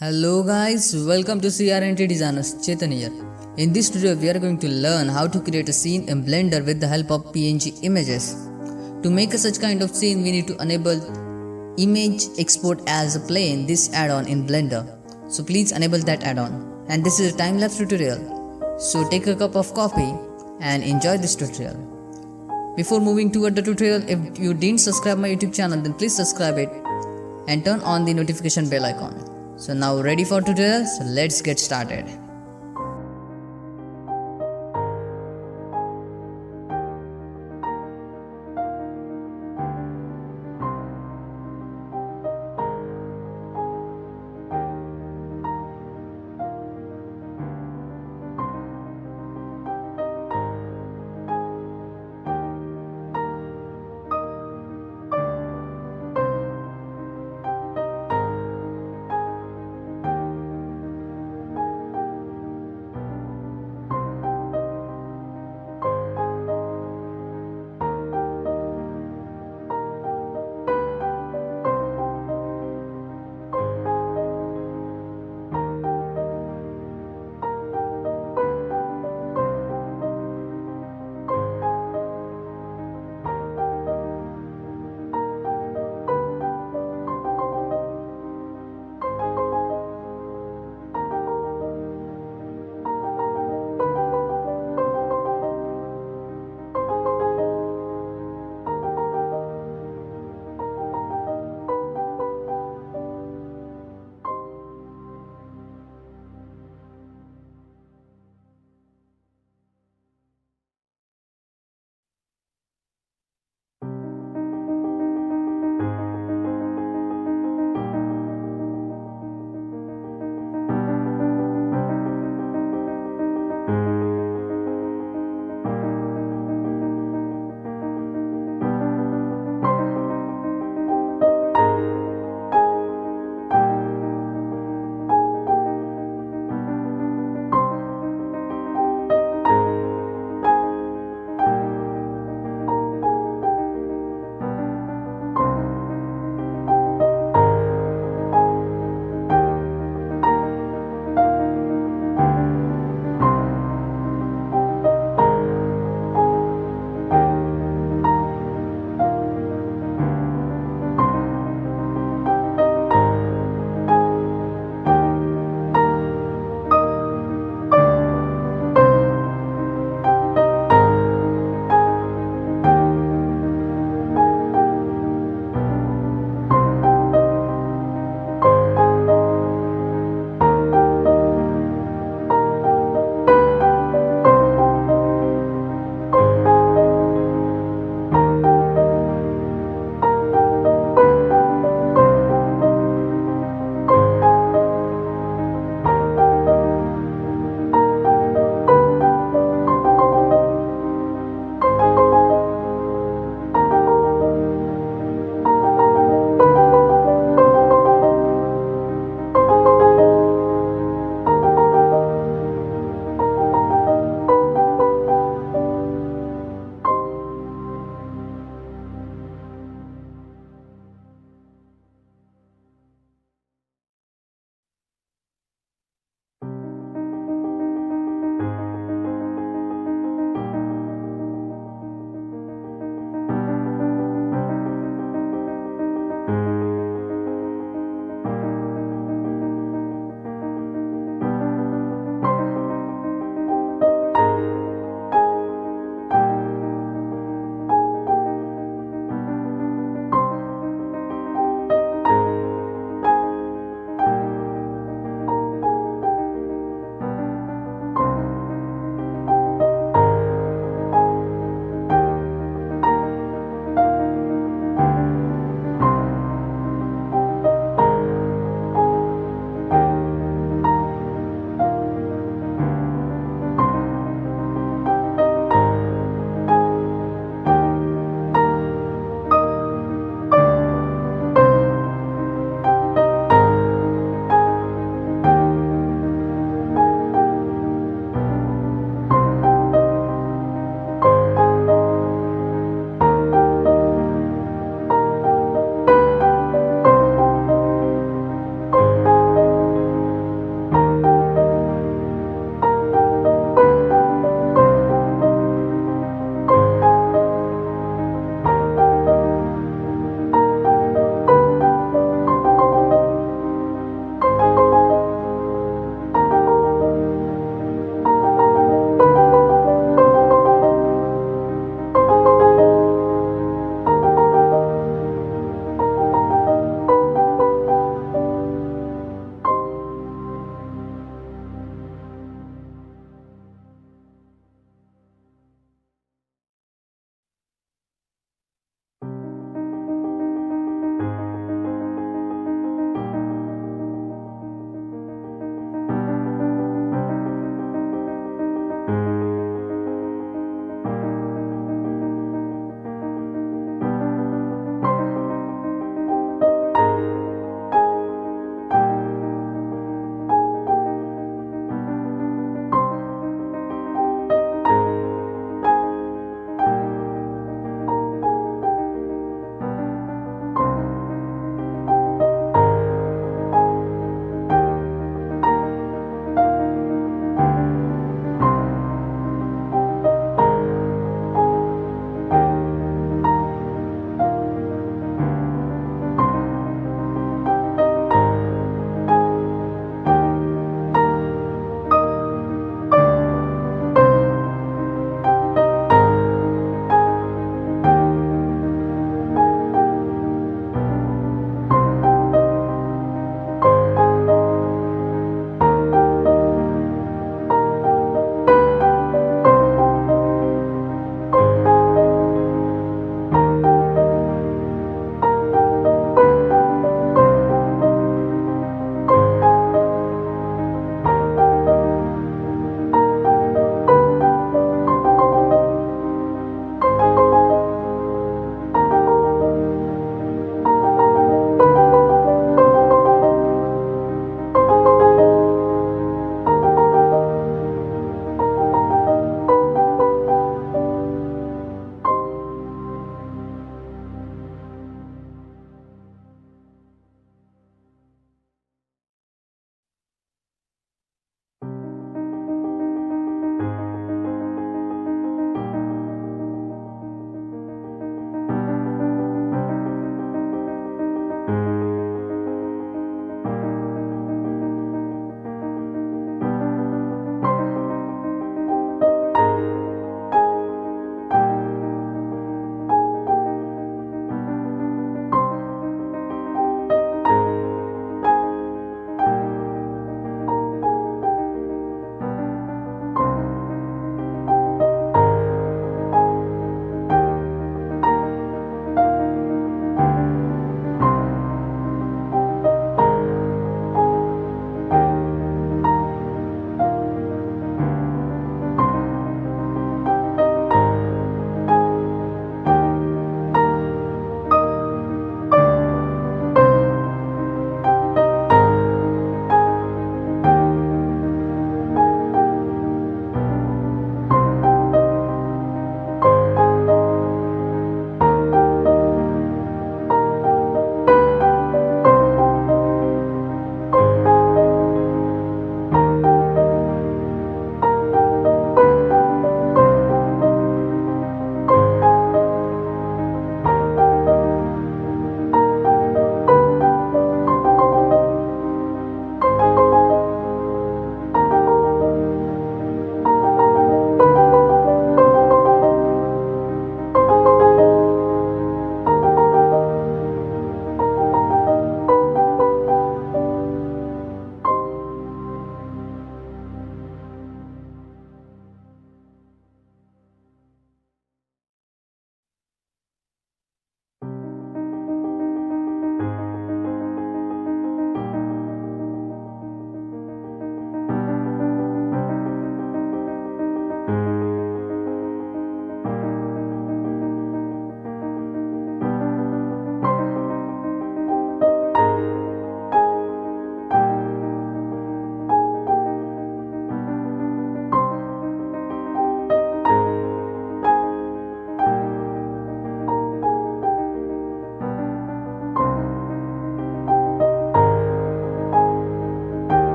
Hello guys, welcome to CRNT Designers Chetan here. In this tutorial we are going to learn how to create a scene in Blender with the help of PNG images. To make a such kind of scene we need to enable image export as a plane this add-on in Blender. So please enable that add-on. And this is a time-lapse tutorial. So take a cup of coffee and enjoy this tutorial. Before moving toward the tutorial, if you didn't subscribe my YouTube channel then please subscribe it and turn on the notification bell icon. So now ready for tutorial? So let's get started.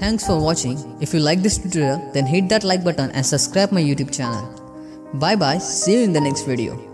Thanks for watching. If you like this tutorial then hit that like button and subscribe my YouTube channel. Bye bye. See you in the next video.